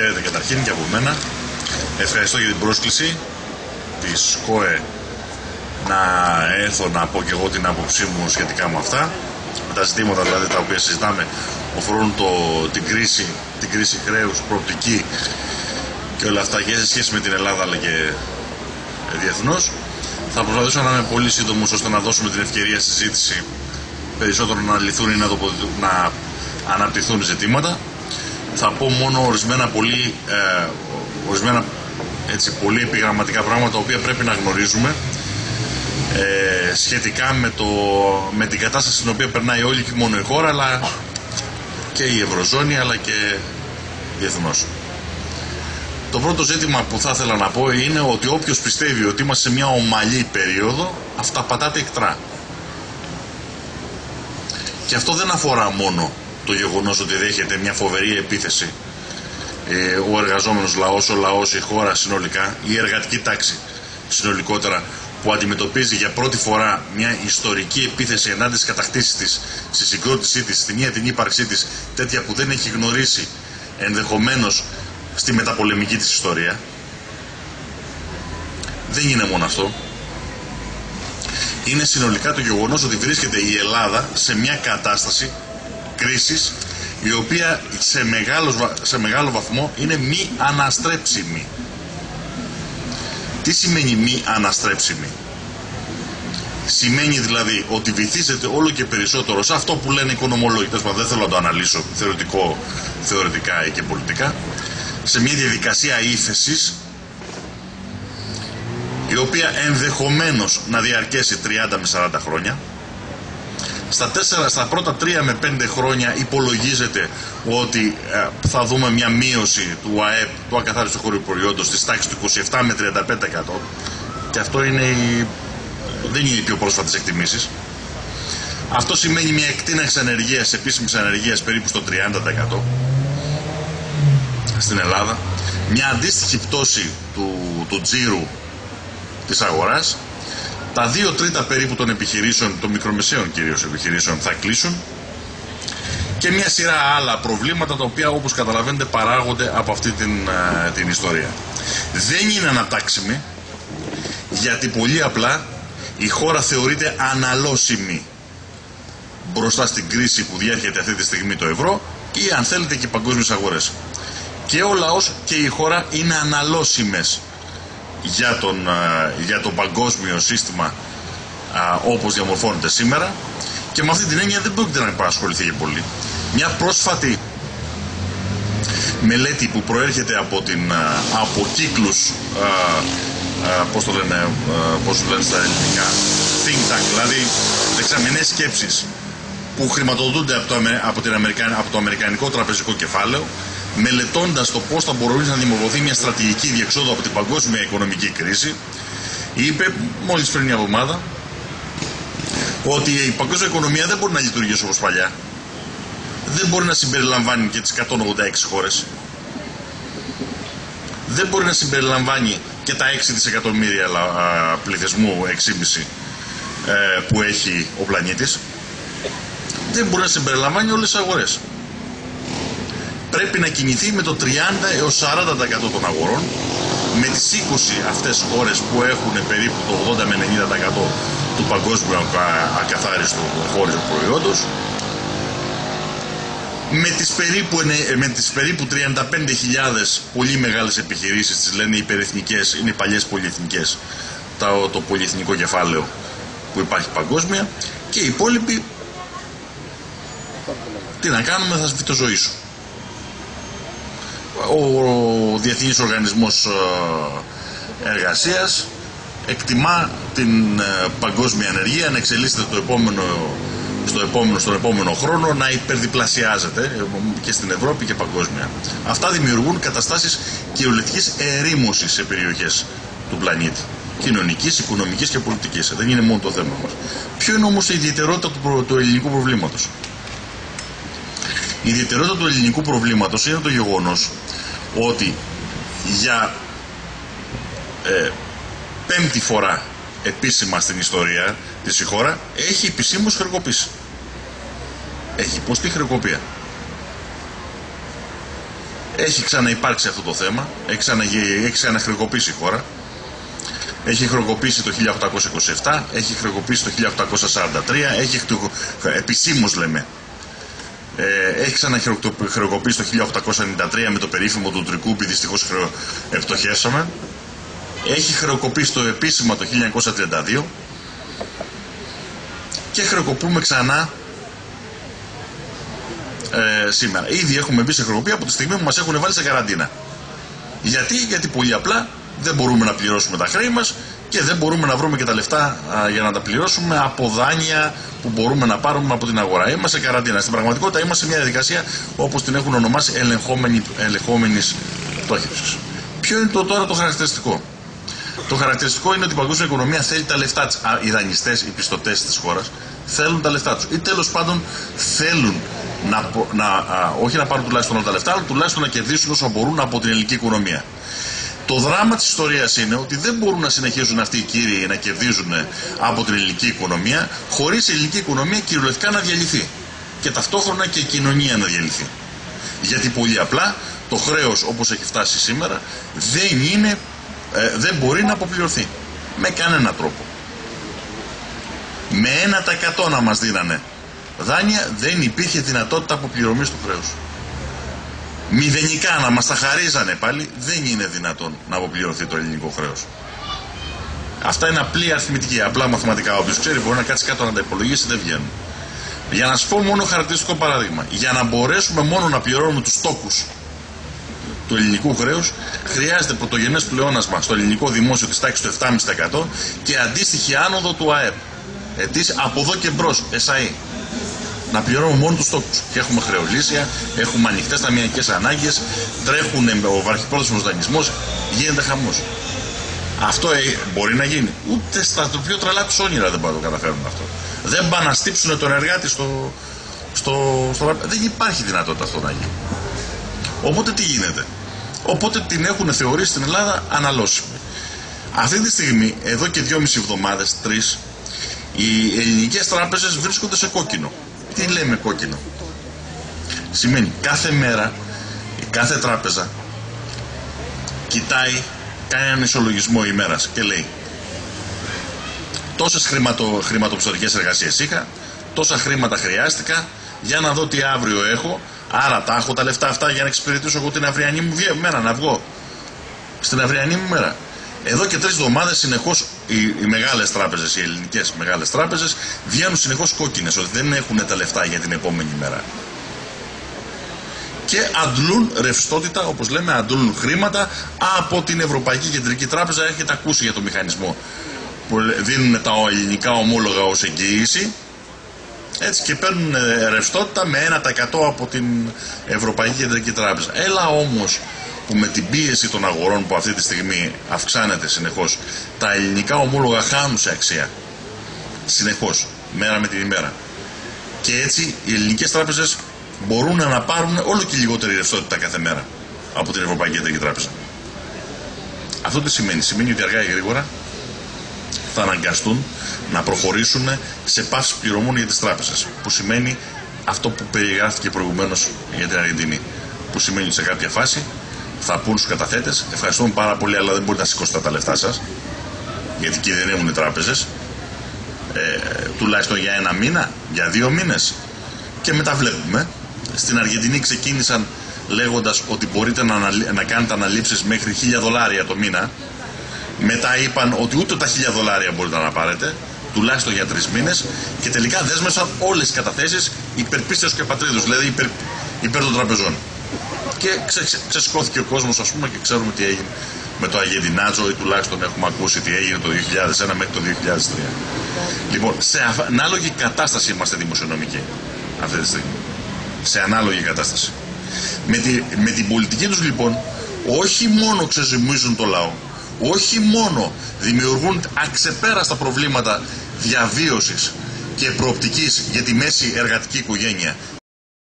καταρχήν και από μένα. Ευχαριστώ για την πρόσκληση της ΚΟΕ να έρθω να πω και εγώ την άποψή μου σχετικά με αυτά. Τα ζητήματα δηλαδή τα οποία συζητάμε αφορούν το, την κρίση, την κρίση χρέους, προοπτική και όλα αυτά και σε σχέση με την Ελλάδα αλλά και διεθνώς. Θα προσπαθήσω να είμαι πολύ σύντομος ώστε να δώσουμε την ευκαιρία συζήτηση περισσότερο να λυθούν ή να, να αναπτυχθούν ζητήματα. Θα πω μόνο ορισμένα πολύ, ε, ορισμένα, έτσι, πολύ επιγραμματικά πράγματα τα οποία πρέπει να γνωρίζουμε ε, σχετικά με, το, με την κατάσταση στην οποία περνάει όλη και μόνο η χώρα αλλά και η Ευρωζώνη αλλά και διεθνώς. Το πρώτο ζήτημα που θα ήθελα να πω είναι ότι όποιος πιστεύει ότι είμαστε σε μια ομαλή περίοδο, αυταπατάται εκτρά. Και αυτό δεν αφορά μόνο το γεγονός ότι δέχεται μια φοβερή επίθεση ε, ο εργαζόμενος λαός, ο λαός, η χώρα συνολικά, η εργατική τάξη συνολικότερα που αντιμετωπίζει για πρώτη φορά μια ιστορική επίθεση ενάντια στις κατακτήσεις της, στη συγκρότησή της, στη μία την ύπαρξή της, τέτοια που δεν έχει γνωρίσει ενδεχομένως στη μεταπολεμική της ιστορία. Δεν είναι μόνο αυτό. Είναι συνολικά το γεγονός ότι βρίσκεται η Ελλάδα σε μια κατάσταση κρίσης η οποία σε μεγάλο, σε μεγάλο βαθμό είναι μη αναστρέψιμη. Τι σημαίνει μη αναστρέψιμη; Σημαίνει δηλαδή ότι βυθίζεται όλο και περισσότερο σε αυτό που λένε οι οικονομολόγοι. Δεν θέλω να το αναλύσω θεωρητικό, θεωρητικά ή και πολιτικά σε μια διαδικασία ύφεσης η οποία ενδεχομένως να διαρκέσει 30 με 40 χρόνια στα, 4, στα πρώτα 3 με 5 χρόνια υπολογίζεται ότι ε, θα δούμε μια μείωση του ΑΕΠ, του ακαθάριστου χωρίου προϊόντος, της τάξης του 27 με 35% και αυτό είναι η, δεν είναι οι πιο πρόσφατες εκτιμήσεις. Αυτό σημαίνει μια εκτείναξη ανεργίας, επίσημης ανεργίας περίπου στο 30% στην Ελλάδα, μια αντίστοιχη πτώση του, του τζίρου της αγοράς, τα δύο τρίτα περίπου των επιχειρήσεων, των μικρομεσαίων κυρίως επιχειρήσεων θα κλείσουν. Και μια σειρά άλλα προβλήματα τα οποία όπως καταλαβαίνετε παράγονται από αυτή την, ε, την ιστορία. Δεν είναι ανατάξιμη γιατί πολύ απλά η χώρα θεωρείται αναλώσιμη μπροστά στην κρίση που διέρχεται αυτή τη στιγμή το ευρώ ή αν θέλετε και οι παγκόσμιες αγορές. Και ο λαός και η χώρα είναι αναλώσιμες για, τον, για το παγκόσμιο σύστημα όπως διαμορφώνεται σήμερα και με αυτή την έννοια δεν πρόκειται να παρασχοληθεί για πολύ. Μια πρόσφατη μελέτη που προέρχεται από, την, από κύκλους πώς το λένε, πώς το λένε στα ελληνικά think tank, δηλαδή δεξαμενές σκέψεις που χρηματοδοτούνται από το, από, την από το Αμερικανικό τραπεζικό κεφάλαιο μελετώντας το πώς θα μπορούσε να δημιουργηθεί μια στρατηγική διεξόδου από την παγκόσμια οικονομική κρίση, είπε μόλις πριν μια εβδομάδα ότι η παγκόσμια οικονομία δεν μπορεί να λειτουργήσει όπως παλιά. Δεν μπορεί να συμπεριλαμβάνει και τις 186 χώρες. Δεν μπορεί να συμπεριλαμβάνει και τα 6 δισεκατομμύρια πληθυσμού, 6,5 ε, που έχει ο πλανήτης. Δεν μπορεί να συμπεριλαμβάνει όλες τις αγορές πρέπει να κινηθεί με το 30 έως 40% των αγορών με τις 20 αυτές χώρες που έχουν περίπου το 80 με 90% του παγκόσμιου ακαθάριστου χώριου προϊόντος με τις περίπου, με τις περίπου 35.000 πολύ μεγάλες επιχειρήσεις τις λένε υπερεθνικές, είναι παλιές πολυεθνικές το, το πολυεθνικό κεφάλαιο που υπάρχει παγκόσμια και οι υπόλοιποι τι να κάνουμε θα σβήσει το ζωή σου ο Διεθνής Οργανισμός ε, Εργασίας εκτιμά την ε, παγκόσμια ανεργία να εξελίσσεται το επόμενο, στο επόμενο, στον επόμενο χρόνο να υπερδιπλασιάζεται ε, και στην Ευρώπη και παγκόσμια. Αυτά δημιουργούν καταστάσεις κυριολεκτικής ερήμωσης σε περιοχές του πλανήτη. Κοινωνικής, οικονομικής και πολιτικής. Δεν είναι μόνο το θέμα μας. Ποιο είναι όμως η ιδιαιτερότητα του, του ελληνικού προβλήματος; Η ιδιαιτερότητα του ελληνικού προβλήματος είναι το γεγονός ότι για ε, πέμπτη φορά επίσημα στην ιστορία της η χώρα έχει επισήμως χρεοκοπήσει. Έχει υποστεί χρεοκοπία. Έχει ξαναυπάρξει αυτό το θέμα, έχει, ξανα, έχει ξαναχρεοκοπήσει η χώρα. Έχει χρεοκοπήσει το 1827, έχει χρεοκοπήσει το 1843, έχει επισήμως λέμε ε, έχει ξαναχρεοκοπήσει το 1893 με το περίφημο του Τρικούπη, δυστυχώς χρεο... ευτοχέσαμε. Έχει χρεοκοπήσει το επίσημα το 1932 και χρεοκοπούμε ξανά ε, σήμερα. Ήδη έχουμε μπει σε χρεοκοπία από τη στιγμή που μας έχουν βάλει σε καραντίνα. Γιατί, γιατί πολύ απλά δεν μπορούμε να πληρώσουμε τα χρέη μας και δεν μπορούμε να βρούμε και τα λεφτά για να τα πληρώσουμε από δάνεια που μπορούμε να πάρουμε από την αγορά. Είμαστε σε καραντίνα. Στην πραγματικότητα είμαστε σε μια διαδικασία όπως την έχουν ονομάσει ελεγχόμενη, ελεγχόμενης πτώχευσης. Ποιο είναι το τώρα το χαρακτηριστικό; Το χαρακτηριστικό είναι ότι η παγκόσμια οικονομία θέλει τα λεφτά της. Οι δανειστές, οι πιστωτές της χώρας θέλουν τα λεφτά τους. Ή τέλος πάντων θέλουν να, να, όχι να πάρουν τουλάχιστον όλα τα λεφτά, αλλά τουλάχιστον να κερδίσουν όσο μπορούν από την ελληνική οικονομία. Το δράμα της ιστορίας είναι ότι δεν μπορούν να συνεχίζουν αυτοί οι κύριοι να κερδίζουν από την ελληνική οικονομία χωρίς η ελληνική οικονομία κυριολεκτικά να διαλυθεί και ταυτόχρονα και η κοινωνία να διαλυθεί. Γιατί πολύ απλά το χρέος όπως έχει φτάσει σήμερα δεν, είναι, ε, δεν μπορεί να αποπληρωθεί με κανένα τρόπο. Με 1% να μας δίνανε δάνεια δεν υπήρχε δυνατότητα αποπληρωμής του χρέους μηδενικά να μας τα χαρίζανε πάλι δεν είναι δυνατόν να αποπληρωθεί το ελληνικό χρέος. Αυτά είναι απλή αριθμητική, απλά μαθηματικά. Όποιο ξέρει μπορεί να κάτσει κάτω να τα υπολογίσει, δεν βγαίνουν. Για να σα πω μόνο χαρακτηριστικό παράδειγμα. Για να μπορέσουμε μόνο να πληρώνουμε τους τόκους του ελληνικού χρέους, χρειάζεται πρωτογενές πλεόνασμα στο ελληνικό δημόσιο της τάξης του 7,5% και αντίστοιχη άνοδο του ΑΕΠ. Ετήσι από εδώ και μπρος, ΕΣΑΗ να πληρώνουμε μόνο τους τόκου. Και έχουμε χρεολύσια, έχουμε ανοιχτές ταμιακές ανάγκες, τρέχουν ο βαρχιπρόθεσμο δανεισμός, γίνεται χαμός. Αυτό ε, μπορεί να γίνει. Ούτε στα πιο τρελά τους όνειρα δεν μπορούν να το καταφέρουν αυτό. Δεν πάνε να στύψουν τον εργάτη στο, στο, στο, Δεν υπάρχει δυνατότητα αυτό να γίνει. Οπότε τι γίνεται; Οπότε την έχουν θεωρήσει στην Ελλάδα αναλώσιμη. Αυτή τη στιγμή, εδώ και δυόμιση εβδομάδες, τρεις, οι ελληνικές τράπεζες βρίσκονται σε κόκκινο. Τι λέμε κόκκινο. Σημαίνει κάθε μέρα, κάθε τράπεζα κοιτάει, κάνει έναν ισολογισμό ημέρας και λέει τόσες χρηματο, χρηματοπιστωτικές εργασίες είχα, τόσα χρήματα χρειάστηκα για να δω τι αύριο έχω, άρα τα έχω τα λεφτά αυτά για να εξυπηρετήσω εγώ την αυριανή μου μέρα, να βγω στην αυριανή μου μέρα. Εδώ και τρεις εβδομάδες συνεχώς οι, οι μεγάλες τράπεζες, οι ελληνικές μεγάλες τράπεζες, βγαίνουν συνεχώς κόκκινες ότι δεν έχουν τα λεφτά για την επόμενη μέρα. Και αντλούν ρευστότητα, όπως λέμε, αντλούν χρήματα από την Ευρωπαϊκή Κεντρική Τράπεζα. Έχετε ακούσει για το μηχανισμό που δίνουν τα ελληνικά ομόλογα ως εγγύηση. Έτσι και παίρνουν ε, ρευστότητα με 1% από την Ευρωπαϊκή Κεντρική Τράπεζα. Έλα όμως που με την πίεση των αγορών που αυτή τη στιγμή αυξάνεται συνεχώς τα ελληνικά ομόλογα χάνουν σε αξία. Συνεχώς, μέρα με την ημέρα. Και έτσι οι ελληνικές τράπεζες μπορούν να πάρουν όλο και λιγότερη ρευστότητα κάθε μέρα από την Ευρωπαϊκή Κεντρική Τράπεζα. Αυτό τι σημαίνει, σημαίνει ότι αργά ή γρήγορα θα αναγκαστούν να προχωρήσουν σε πάυση πληρωμών για τις τράπεζες που σημαίνει αυτό που περιγράφηκε προηγουμένως για την Αργεντινή που σημαίνει σε κάποια φάση θα πούν στους καταθέτες. Ευχαριστούμε πάρα πολύ, αλλά δεν μπορείτε να σηκώσετε τα λεφτά σας. Γιατί κινδυνεύουν οι τράπεζες. Ε, τουλάχιστον για ένα μήνα, για δύο μήνες. Και μετά βλέπουμε. Στην Αργεντινή ξεκίνησαν λέγοντας ότι μπορείτε να, να κάνετε αναλήψεις μέχρι 1000 δολάρια το μήνα. Μετά είπαν ότι ούτε τα 1000 δολάρια μπορείτε να πάρετε, τουλάχιστον για τρεις μήνες. Και τελικά δέσμευσαν όλες τις καταθέσεις υπερπίστεως και πατρίδους, δηλαδή υπερ, υπέρ των τραπεζών και ξε, ξεσηκώθηκε ο κόσμος, ας πούμε, και ξέρουμε τι έγινε με το Αγεντινάτζο ή τουλάχιστον έχουμε ακούσει τι έγινε το 2001 μέχρι το 2003. Λοιπόν, σε ανάλογη κατάσταση είμαστε δημοσιονομικοί αυτή τη στιγμή. Σε ανάλογη κατάσταση. Με, τη, με την πολιτική τους λοιπόν όχι μόνο ξεζημίζουν το λαό, όχι μόνο δημιουργούν αξεπέραστα προβλήματα διαβίωσης και προοπτικής για τη μέση εργατική οικογένεια